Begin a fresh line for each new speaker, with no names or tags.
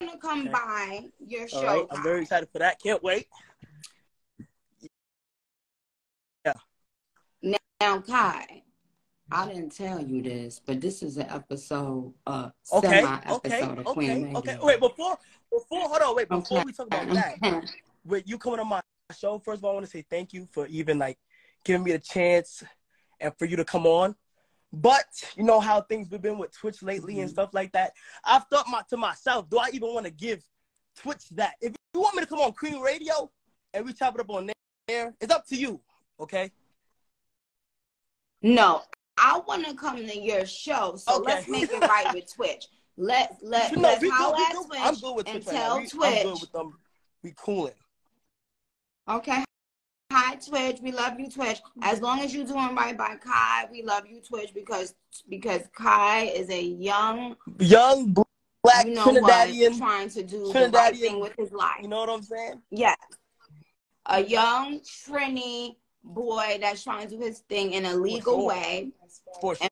to come
Okay.
by your show.
right, I'm very excited for that. Can't wait. Yeah.
Now, Kai, I didn't tell you this, but this is an episode, uh,
Okay,
semi
okay,
of Queen
okay, okay. Wait, before before hold on, wait, before
Okay.
we talk about that, with you coming on my show, first of all, I want to say thank you for even like giving me the chance and for you to come on. But you know how things have been with Twitch lately and
Mhm.
stuff like that. I've thought my, to myself, do I even want to give Twitch that? If you want me to come on Queen Radio and we chop it up on there, it's up to you. Okay.
No, I want to come to your show, so
Okay.
let's make it right with Twitch. Let let
No,
let's
we good,
holler
we
at. Twitch
I'm good with
and
Twitch right now.
tell
I'm
Twitch.
good with them. We cooling.
Okay. Hi Twitch, we love you Twitch. As long as you're doing right by Kai, we love you Twitch because because Kai is a young,
Young black
you know what,
Trinidadian.
trying to do the right thing with his life.
You know what I'm saying?
Yes. A young Trini boy that's trying to do his thing in a legal
sure.
way.
For sure.